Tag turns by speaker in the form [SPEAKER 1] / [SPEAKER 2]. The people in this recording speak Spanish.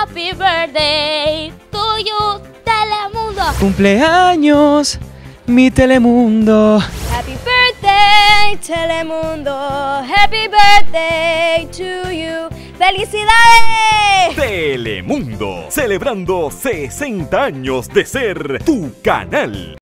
[SPEAKER 1] Happy birthday to you, Telemundo.
[SPEAKER 2] Cumpleaños, mi Telemundo.
[SPEAKER 1] Happy birthday, Telemundo. Happy birthday to you. ¡Felicidades!
[SPEAKER 3] Telemundo, celebrando 60 años de ser tu canal.